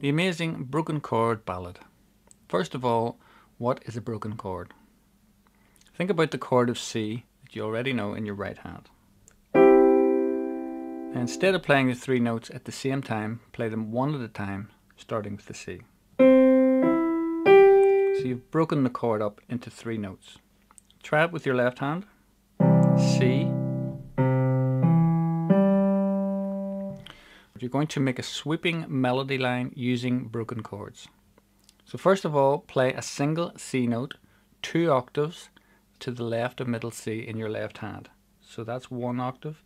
The amazing broken chord ballad. First of all, what is a broken chord? Think about the chord of C that you already know in your right hand. Now instead of playing the three notes at the same time, play them one at a time, starting with the C. So you've broken the chord up into three notes. Try it with your left hand. C, you're going to make a sweeping melody line using broken chords. So first of all, play a single C note, two octaves to the left of middle C in your left hand. So that's one octave,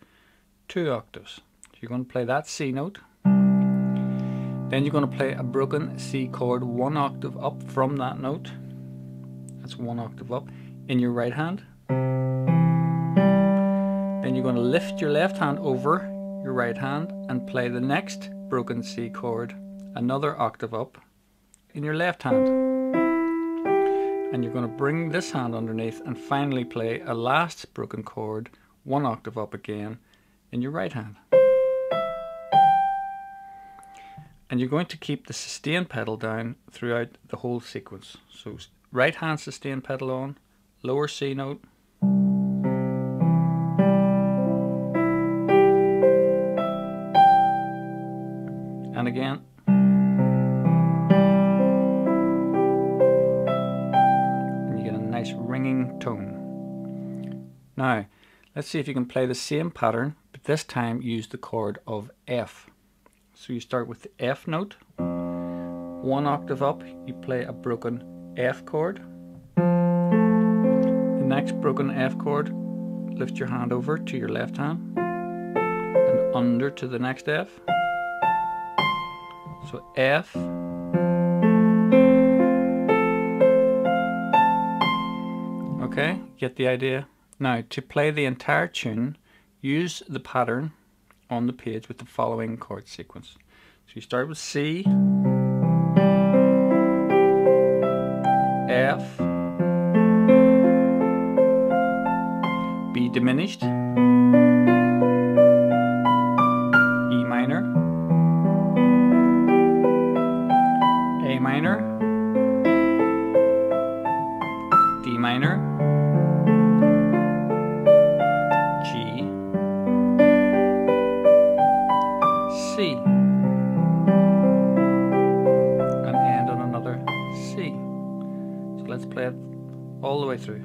two octaves. So you're going to play that C note. Then you're going to play a broken C chord one octave up from that note. That's one octave up in your right hand. Then you're going to lift your left hand over your right hand and play the next broken C chord another octave up in your left hand. And you're going to bring this hand underneath and finally play a last broken chord one octave up again in your right hand. And you're going to keep the sustain pedal down throughout the whole sequence. So right hand sustain pedal on, lower C note, again. And you get a nice ringing tone. Now, let's see if you can play the same pattern, but this time use the chord of F. So you start with the F note, one octave up, you play a broken F chord. The next broken F chord, lift your hand over to your left hand and under to the next F. So F. Okay, get the idea? Now, to play the entire tune, use the pattern on the page with the following chord sequence. So you start with C, F, B diminished, minor, D minor, G, C, and end on another C. So let's play it all the way through.